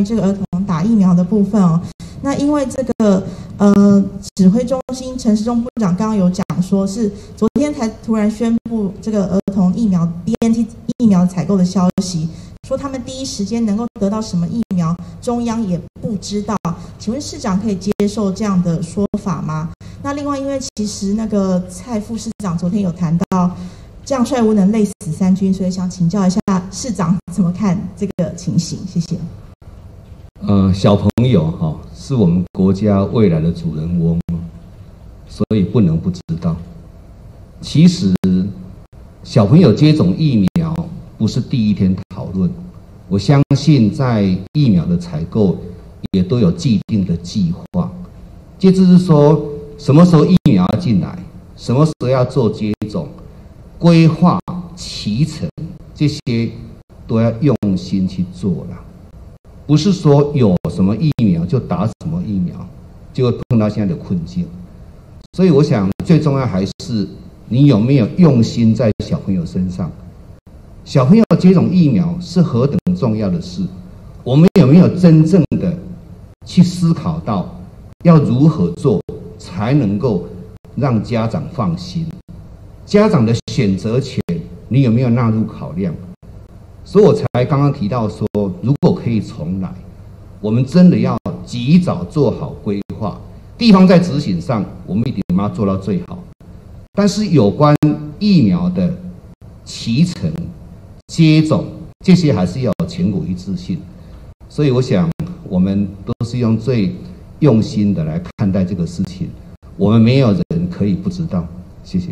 于这个儿童打疫苗的部分哦。那因为这个呃，指挥中心陈时中部长刚刚有讲说，是昨天才突然宣布这个儿童疫苗 BNT 疫苗采购的消息，说他们第一时间能够得到什么疫苗，中央也不知道。请问市长可以接受这样的说法吗？那另外，因为其实那个蔡副市长昨天有谈到，将帅无能累死三军，所以想请教一下市长怎么看这个情形？谢谢。呃，小朋友哈是我们国家未来的主人翁，所以不能不知道。其实小朋友接种疫苗不是第一天讨论，我相信在疫苗的采购也都有既定的计划，接着是说什么时候疫苗要进来，什么时候要做接种，规划脐程这些都要用心去做了。不是说有什么疫苗就打什么疫苗，就会碰到现在的困境。所以我想最重要还是你有没有用心在小朋友身上。小朋友接种疫苗是何等重要的事，我们有没有真正的去思考到要如何做才能够让家长放心？家长的选择权你有没有纳入考量？所以我才刚刚提到说，如果可以重来，我们真的要及早做好规划。地方在执行上，我们一定要做到最好。但是有关疫苗的脐程、接种这些，还是要全国一致性。所以我想，我们都是用最用心的来看待这个事情。我们没有人可以不知道。谢谢。